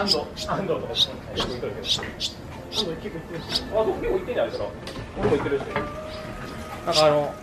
安藤、安藤とか結構いっとるけど、ハン結構いってるし、あ、僕結構いってんじゃないですか。俺もいってるし。なんかあの、